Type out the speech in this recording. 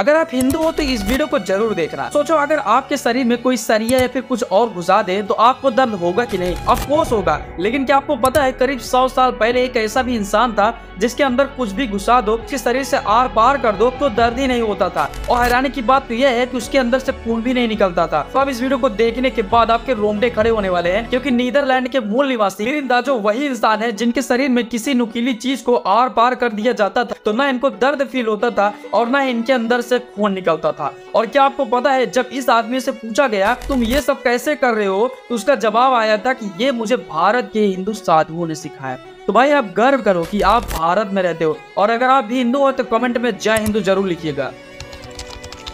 अगर आप हिंदू हो तो इस वीडियो को ज़रूर देखना। सोचो, अगर आपके शरीर में कोई सरिया या फिर कुछ और घुसा दे तो आपको दर्द होगा कि नहीं? अफकोर्स होगा। लेकिन क्या आपको पता है, करीब सौ साल पहले एक ऐसा भी इंसान था, जिसके अंदर कुछ भी घुसा दो, उसके शरीर से आर पार कर दो तो दर्द ही नहीं होता था। और हैरानी की बात तो यह है कि उसके अंदर से खून भी नहीं निकलता था। तो अब इस वीडियो को देखने के बाद आपके रोमटे खड़े होने वाले हैं, क्योंकि नीदरलैंड के मूल निवासी मिरिंदाजो वही इंसान है, जिनके शरीर में किसी नुकीली चीज़ को आर पार कर दिया जाता था तो न इनको दर्द फील होता था, और न इनके अंदर से खून निकलता था। और क्या आपको पता है, जब इस आदमी से पूछा गया, तुम ये सब कैसे कर रहे हो? तो उसका जवाब आया था कि, ये मुझे भारत के हिंदू साधुओं ने सिखाया तो भाई, आप गर्व करो कि आप भारत में रहते हो। और अगर आप भी हिंदू हो तो कमेंट में जय हिंदू ज़रूर लिखिएगा।